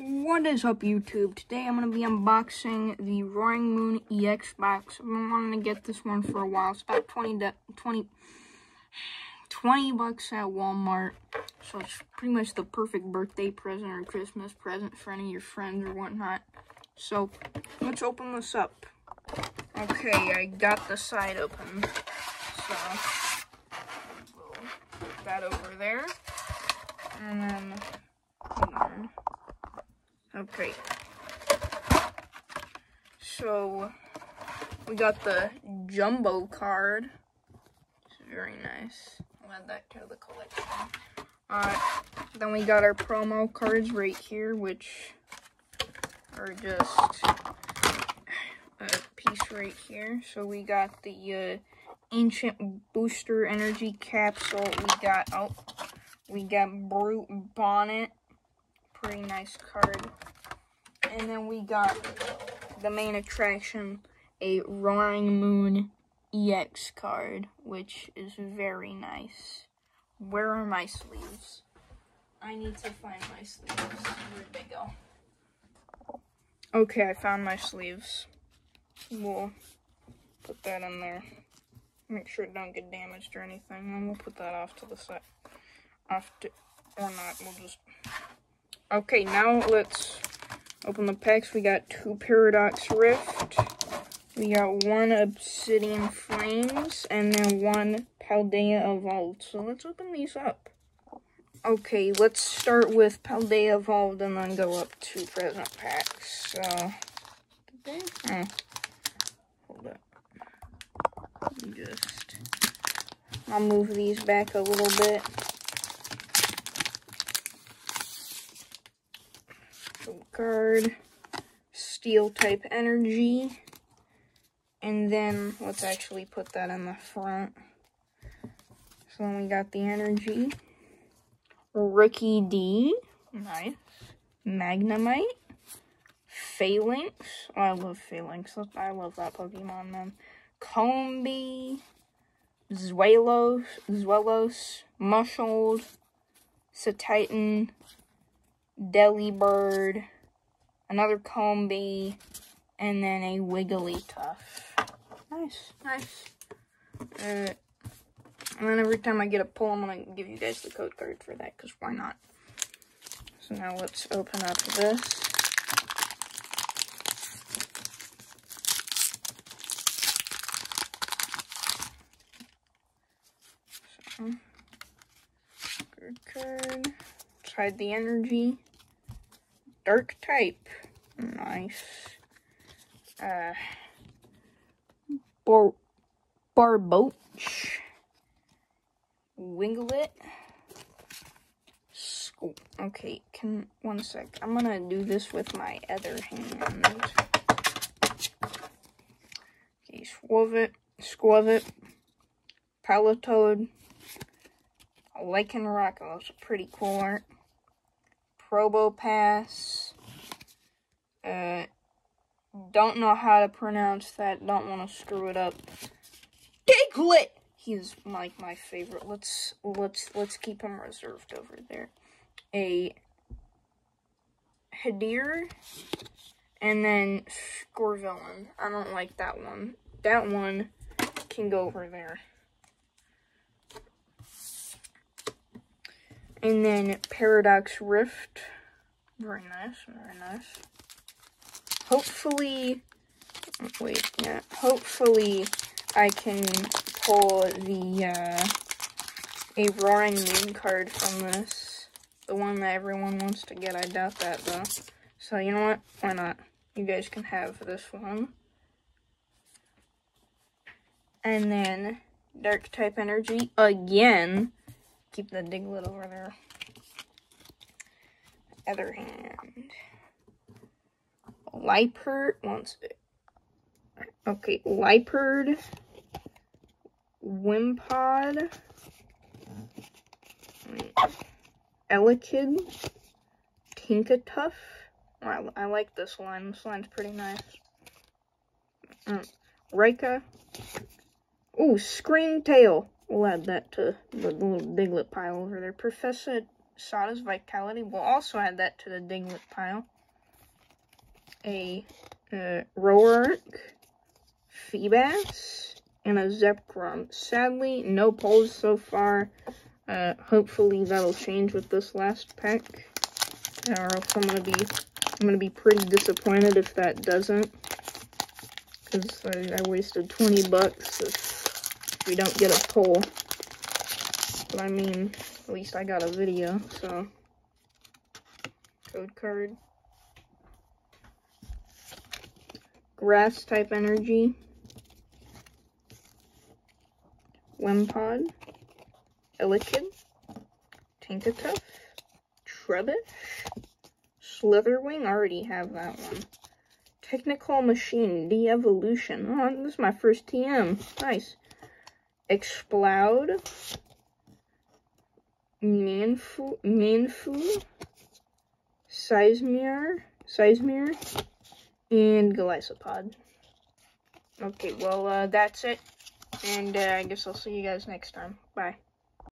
What is up YouTube? Today I'm going to be unboxing the Roaring Moon EX box. I've been wanting to get this one for a while. It's about 20, 20, 20 bucks at Walmart. So it's pretty much the perfect birthday present or Christmas present for any of your friends or whatnot. So let's open this up. Okay, I got the side open. So that over there. And then. Okay. So, we got the jumbo card. It's very nice. I'll add that to the collection. Alright, then we got our promo cards right here, which are just a piece right here. So we got the uh, Ancient Booster Energy Capsule. We got, oh, we got Brute Bonnet. Pretty nice card. And then we got the main attraction, a Roaring Moon EX card, which is very nice. Where are my sleeves? I need to find my sleeves. Where'd they go? Okay, I found my sleeves. We'll put that in there. Make sure it don't get damaged or anything. And we'll put that off to the side. Off to, or not, we'll just... Okay, now let's Open the packs. We got two Paradox Rift. We got one Obsidian Flames. And then one Paldea Evolved. So let's open these up. Okay, let's start with Paldea Evolved and then go up to present packs. So, oh, hold up. Just, I'll move these back a little bit. Card, steel type energy, and then let's actually put that in the front. So then we got the energy, Rookidee, nice, Magnemite, Falinks, oh, I love Falinks, I love that Pokemon, man, Combee, Zweilous, Zweilous, Mushold, Satitan, Delibird, another Combee, and then a Wigglytuff. Nice, nice. Uh, and then every time I get a pull, I'm going to give you guys the code card for that, because why not? So now let's open up this. So, card. Let's the energy. Dark type. Nice. Uh, Bar Barboach. Winglet. Okay, can one sec. I'm gonna do this with my other hand. Okay, Swovit, Squavit, Palpitoad, Lycanroc. Oh, that's a pretty cool art. Probopass. Uh, don't know how to pronounce that. Don't want to screw it up. Diglett. He's like my favorite. Let's let's let's keep him reserved over there. A Hadir, and then Scovillain. I don't like that one. That one can go over there. And then Paradox Rift. Very nice, very nice. Hopefully, wait, yeah, hopefully I can pull the, uh, a Roaring Moon card from this. The one that everyone wants to get. I doubt that, though. So, you know what? Why not? You guys can have this one. And then, Dark type energy again keep the Diglett over there. Other hand. Liepard wants it. Okay, Liepard. Wimpod. Elekid. Tinkatuff. I, I like this line. This line's pretty nice. Mm. Rika. Ooh, Scream Tail. We'll add that to the little Diglett pile over there. Professor Sada's Vitality. We'll also add that to the Diglett pile. A uh, Roark, Feebas, and a Zekrom. Sadly, no pulls so far. Uh, hopefully that'll change with this last pack. Or else I'm gonna be I'm gonna be pretty disappointed if that doesn't. Because I, I, wasted 20 bucks we don't get a pull. But I mean, at least I got a video, so. Code card. Grass type energy. Wimpod. Elekid. Tinkatuff. Trubbish. Slitherwing. I already have that one. Technical Machine, De-Evolution. Oh, this is my first TM. Nice. Explode. Manfu, Manfu. Seismir. Seismir. And Golisopod. Okay, well, uh, that's it. And uh, I guess I'll see you guys next time. Bye.